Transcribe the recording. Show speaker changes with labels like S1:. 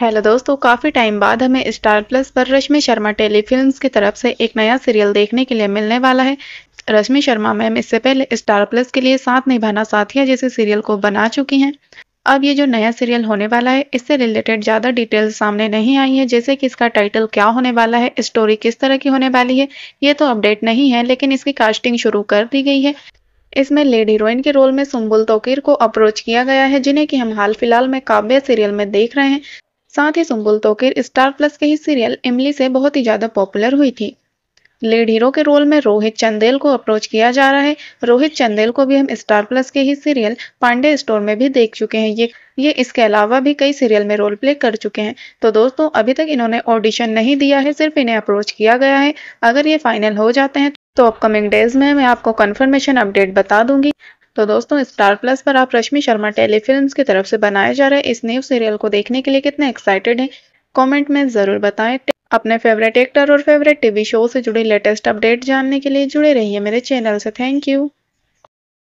S1: Hello दोस्तों, काफ़ी time बाद हमें स्टार प्लस पर रश्मि शर्मा टेलीफिल्म्स की तरफ़ से एक नया सीरियल देखने के लिए मिलने वाला है। रश्मि शर्मा, मैम, इससे पहले स्टार प्लस के लिए साथ निभाना साथिया जैसे सीरियल को बना चुकी हैं। अब ये जो नया सीरियल होने वाला है, इससे रिलेटेड ज़्यादा डिटेल्स सामने नहीं आई है, जैसे कि इसका टाइटल क्या होने वाला है स्टोरी किस तरह की होने वाली है, ये तो अपडेट नहीं है, लेकिन इसकी कास्टिंग शुरू कर दी गई है। इसमें लेड हीरोइन के रोल में सुम्बुल तोकीर को अप्रोच किया गया है, जिन्हें कि हम हाल फ़िलहाल में काव्य सीरियल में देख रहे हैं। साथ ही सुम्बुल तोकीर स्टार प्लस के ही सीरियल इमली से बहुत ही ज़्यादा पॉपुलर हुई थी। लीड हीरो के रोल में रोहित चंदेल को अप्रोच किया जा रहा है। रोहित चंदेल को भी हम स्टार प्लस के ही सीरियल पांडे स्टोर में भी देख चुके हैं। ये ये इसके अलावा भी कई सीरियल में रोल प्ले कर चुके हैं। तो दोस्तों, अभी तक इन्होंने ऑडिशन नहीं दिया है, सिर्फ़ इन्हें अप्रोच किया गया है। अगर ये फाइनल हो जाते हैं तो अपकमिंग डेज़ में मैं आपको कन्फर्मेशन अपडेट बता दूँगी। तो दोस्तों स्टार प्लस पर आप रश्मि शर्मा टेलीफिल्म्स की तरफ़ से बनाए जा रहे इस न्यू सीरियल को देखने के लिए कितने एक्साइटेड हैं कमेंट में ज़रूर बताएँ। अपने फेवरेट एक्टर और फेवरेट टीवी शो से जुड़ी लेटेस्ट अपडेट जानने के लिए जुड़े रहिए मेरे चैनल से। Thank you